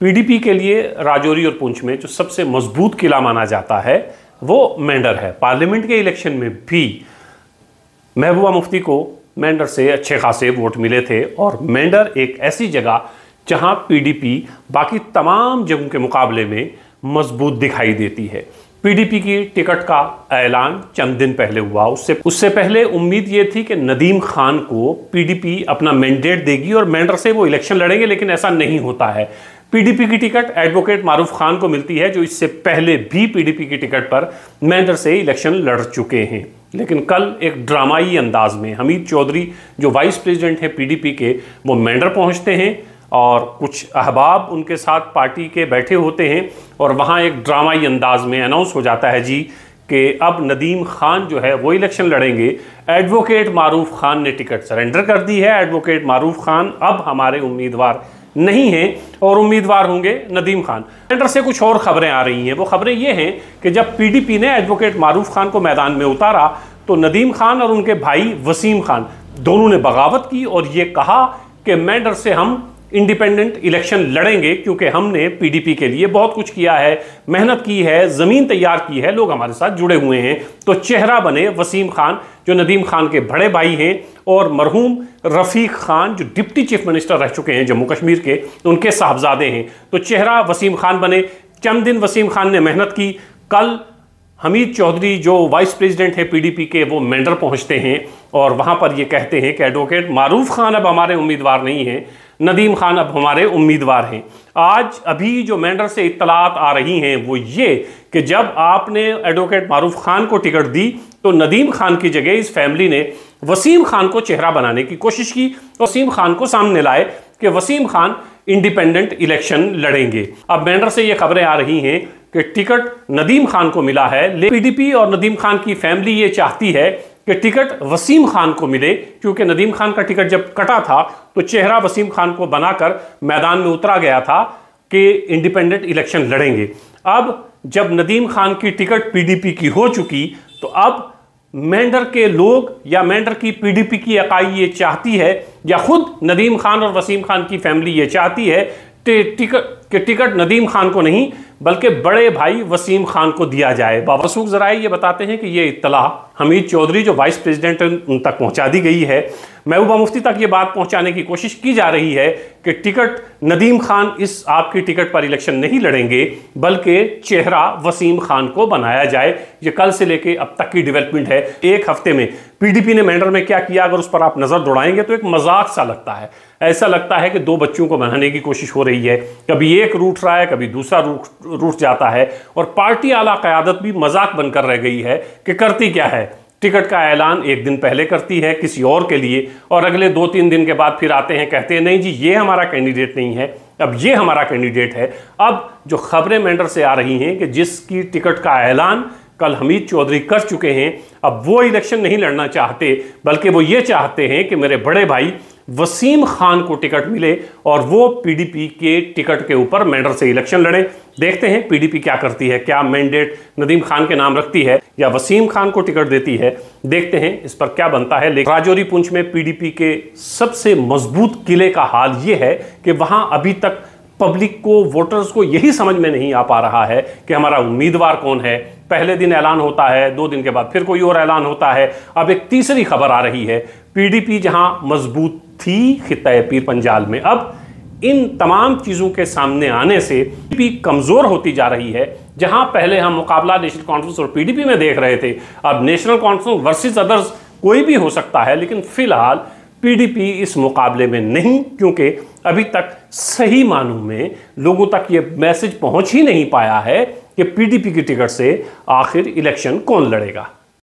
PDP के लिए राजौरी और पुंछ में जो सबसे मज़बूत किला माना जाता है, वो मेंढर है। पार्लियामेंट के इलेक्शन में भी महबूबा मुफ्ती को मेंढर से अच्छे खासे वोट मिले थे और मेंढर एक ऐसी जगह जहाँ पीडीपी बाकी तमाम जगहों के मुकाबले में मज़बूत दिखाई देती है। पीडीपी की टिकट का ऐलान चंद दिन पहले हुआ। उससे उससे पहले उम्मीद ये थी कि नदीम खान को पीडीपी अपना मैंडेट देगी और मेंढर से वो इलेक्शन लड़ेंगे, लेकिन ऐसा नहीं होता है। पीडीपी की टिकट एडवोकेट मारूफ खान को मिलती है, जो इससे पहले भी पीडीपी की टिकट पर मेंढर से इलेक्शन लड़ चुके हैं। लेकिन कल एक ड्रामाई अंदाज में हमीद चौधरी, जो वाइस प्रेसिडेंट हैं पीडीपी के, वो मेंढर पहुँचते हैं और कुछ अहबाब उनके साथ पार्टी के बैठे होते हैं और वहाँ एक ड्रामाई अंदाज में अनाउंस हो जाता है जी कि अब नदीम खान जो है, वो इलेक्शन लड़ेंगे। एडवोकेट मारूफ खान ने टिकट सरेंडर कर दी है। एडवोकेट मारूफ खान, अब हमारे उम्मीदवार नहीं हैं और उम्मीदवार होंगे नदीम खान। सेंटर से कुछ और खबरें आ रही हैं। वो खबरें ये हैं कि जब पीडीपी ने एडवोकेट मारूफ खान को मैदान में उतारा तो नदीम खान और उनके भाई वसीम खान दोनों ने बगावत की और ये कहा कि मैंडर से हम इंडिपेंडेंट इलेक्शन लड़ेंगे, क्योंकि हमने पीडीपी के लिए बहुत कुछ किया है, मेहनत की है, ज़मीन तैयार की है, लोग हमारे साथ जुड़े हुए हैं। तो चेहरा बने वसीम खान, जो नदीम खान के बड़े भाई हैं, और मरहूम रफ़ीक खान, जो डिप्टी चीफ मिनिस्टर रह चुके हैं जम्मू कश्मीर के, उनके साहबजादे हैं। तो चेहरा वसीम खान बने, चंद दिन वसीम खान ने मेहनत की, कल हमीद चौधरी, जो वाइस प्रेसिडेंट है पीडीपी के, वो मेंडर पहुँचते हैं, और वहाँ पर ये कहते हैं कि एडवोकेट मारूफ खान अब हमारे उम्मीदवार नहीं हैं। नदीम खान अब हमारे उम्मीदवार हैं। आज अभी जो मेंडर से इतलात आ रही हैं, वो ये कि जब आपने एडवोकेट मारूफ खान को टिकट दी तो नदीम खान की जगह इस फैमिली ने वसीम खान को चेहरा बनाने की कोशिश की। वसीम खान को सामने लाए कि वसीम खान इंडिपेंडेंट इलेक्शन लड़ेंगे। अब मेंडर से ये खबरें आ रही हैं कि टिकट नदीम खान को मिला है पीडीपी और नदीम खान की फैमिली ये चाहती है कि टिकट वसीम खान को मिले, क्योंकि नदीम खान का टिकट जब कटा था तो चेहरा वसीम खान को बनाकर मैदान में उतरा गया था कि इंडिपेंडेंट इलेक्शन लड़ेंगे। अब जब नदीम खान की टिकट पीडीपी की हो चुकी तो अब मेंढर के लोग या मेंढर की पीडीपी की इकाई ये चाहती है, या खुद नदीम खान और वसीम खान की फैमिली ये चाहती है टिकट टिकट नदीम खान को नहीं, बल्कि बड़े भाई वसीम खान को दिया जाए। बाबसूख जराए ये बताते हैं कि ये इतला हमीद चौधरी, जो वाइस प्रेसिडेंट उन तक पहुँचा दी गई है। महबूबा मुफ्ती तक ये बात पहुँचाने की कोशिश की जा रही है कि टिकट, नदीम खान इस आपकी टिकट पर इलेक्शन नहीं लड़ेंगे, बल्कि चेहरा वसीम खान को बनाया जाए। ये कल से लेके अब तक की डेवलपमेंट है। एक हफ़्ते में पीडीपी ने मैंडर में क्या किया? अगर उस पर आप नज़र दौड़ाएँगे तो एक मज़ाक सा लगता है। ऐसा लगता है कि दो बच्चों को बनाने की कोशिश हो रही है। कभी एक रूट रहा है, कभी दूसरा रूट रूट जाता है। और पार्टी आला क़्यादत भी मज़ाक बनकर रह गई है कि करती क्या है? टिकट का ऐलान एक दिन पहले करती है किसी और के लिए और अगले दो तीन दिन के बाद फिर आते हैं, कहते हैं, नहीं जी, ये हमारा कैंडिडेट नहीं है, अब ये हमारा कैंडिडेट है। अब जो खबरें मेंडर से आ रही हैं कि जिसकी टिकट का ऐलान कल हमीद चौधरी कर चुके हैं, अब वो इलेक्शन नहीं लड़ना चाहते, बल्कि वो ये चाहते हैं कि मेरे बड़े भाई वसीम खान को टिकट मिले और वो पीडीपी के टिकट के ऊपर मेंडर से इलेक्शन लड़े। देखते हैं पीडीपी क्या करती है, क्या मैंडेट नदीम खान के नाम रखती है या वसीम खान को टिकट देती है, देखते हैं इस पर क्या बनता है। लेकिन राजौरी पुंछ में पीडीपी के सबसे मज़बूत किले का हाल ये है कि वहाँ अभी तक पब्लिक को, वोटर्स को यही समझ में नहीं आ पा रहा है कि हमारा उम्मीदवार कौन है। पहले दिन ऐलान होता है, दो दिन के बाद फिर कोई और ऐलान होता है। अब एक तीसरी खबर आ रही है पीडीपी जहाँ मज़बूत थी, खिता पीर पंजाल में। अब इन तमाम चीज़ों के सामने आने से पीडीपी कमज़ोर होती जा रही है, जहाँ पहले हम मुकाबला नेशनल कॉन्फ्रेंस और पीडीपी में देख रहे थे। अब नेशनल कॉन्फ्रेंस वर्सेस अदर्स कोई भी हो सकता है, लेकिन फ़िलहाल पीडीपी इस मुकाबले में नहीं, क्योंकि अभी तक सही मानों में लोगों तक ये मैसेज पहुँच ही नहीं पाया है कि पीडीपी की टिकट से आखिर इलेक्शन कौन लड़ेगा।